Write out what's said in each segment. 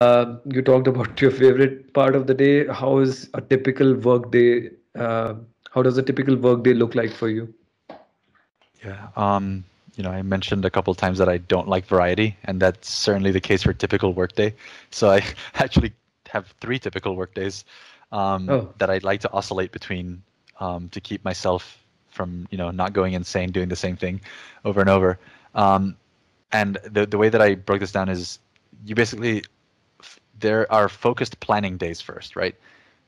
uh, you talked about your favorite part of the day. How is a typical work day? Uh, how does a typical work day look like for you? Yeah. Um, you know, I mentioned a couple times that I don't like variety, and that's certainly the case for typical workday. So I actually have three typical workdays um, oh. that I'd like to oscillate between um, to keep myself from you know not going insane doing the same thing over and over. Um, and the the way that I broke this down is you basically there are focused planning days first, right?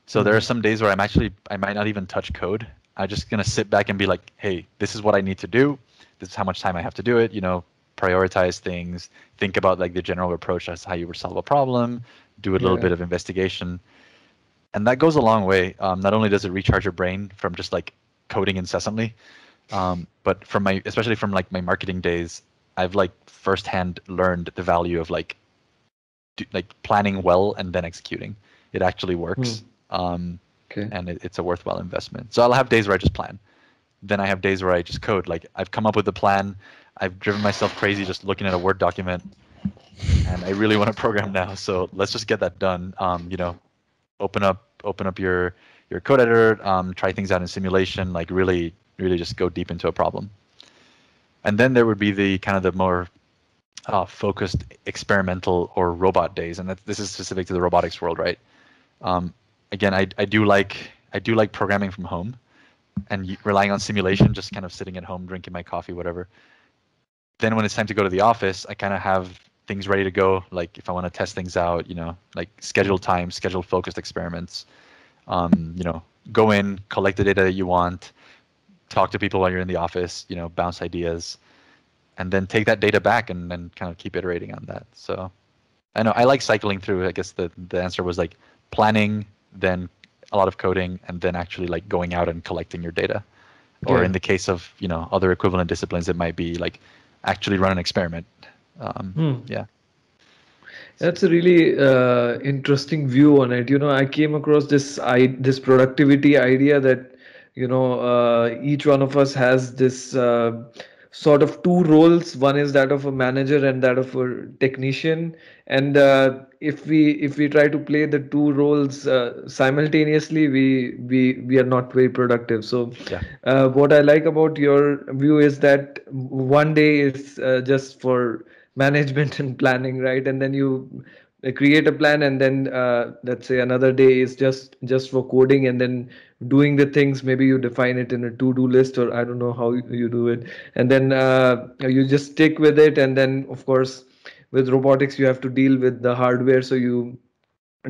So there are mm-hmm. some days where I'm actually I might not even touch code. I'm just gonna sit back and be like, hey, this is what I need to do. This is how much time I have to do it. You know, prioritize things. Think about like the general approach as how you would solve a problem. Do a little yeah. bit of investigation, and that goes a long way. Um, not only does it recharge your brain from just like coding incessantly, um, but from my especially from like my marketing days, I've like firsthand learned the value of like do, like planning well and then executing. It actually works. Mm. Um, okay. And it, it's a worthwhile investment. So I'll have days where I just plan. Then I have days where I just code. Like I've come up with a plan. I've driven myself crazy just looking at a Word document, and I really want to program now. So let's just get that done. Um, you know, open up open up your your code editor, um, try things out in simulation, like really really just go deep into a problem. And then there would be the kind of the more uh, focused experimental or robot days, and that, this is specific to the robotics world, right? Um, again, I, I do like I do like programming from home, and relying on simulation, just kind of sitting at home drinking my coffee, whatever. Then when it's time to go to the office, I kind of have things ready to go. Like if I want to test things out, you know, like schedule time, schedule focused experiments. Um, you know, go in, collect the data that you want, talk to people while you're in the office. You know, bounce ideas and then take that data back and then kind of keep iterating on that. So I know I like cycling through. I guess the the answer was like planning, then a lot of coding, and then actually like going out and collecting your data. Or in the case of you know other equivalent disciplines, it might be like actually run an experiment. Um, hmm. Yeah. That's a really uh, interesting view on it. You know, I came across this I this productivity idea that you know uh, each one of us has this uh, sort of two roles. One is that of a manager and that of a technician. And uh, if we if we try to play the two roles uh, simultaneously we we we are not very productive. So yeah. uh, what i like about your view is that one day is uh, just for management and planning right? And then you create a plan and then uh, let's say another day is just just for coding and then doing the things. Maybe you define it in a to-do list or i don't know how you do it. And then uh, you just stick with it and then of course with robotics you have to deal with the hardware. So you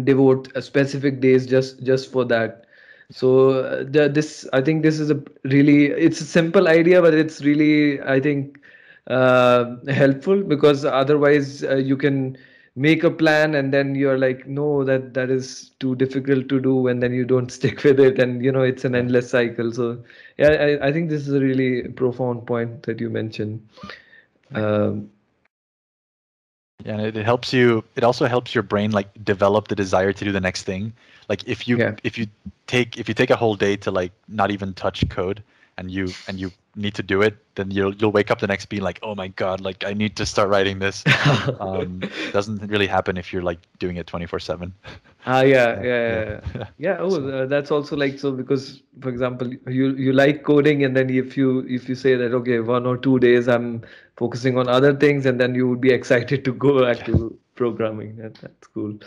devote specific days just just for that. So uh, the, this i think this is a really it's a simple idea but it's really i think uh, helpful because otherwise uh, you can make a plan and then you're like no that that is too difficult to do and then you don't stick with it and you know it's an endless cycle. So yeah i, I think this is a really profound point that you mentioned. Um, yeah and it, it helps you it also helps your brain like develop the desire to do the next thing. Like if you yeah. if you take if you take a whole day to like not even touch code and you and you need to do it, then you'll you'll wake up the next being like, oh my god, like I need to start writing this. um, doesn't really happen if you're like doing it twenty four seven. Ah yeah yeah yeah yeah. yeah oh, so. uh, that's also like so because for example, you you like coding and then if you if you say that okay one or two days I'm focusing on other things and then you would be excited to go back to programming. That, that's cool.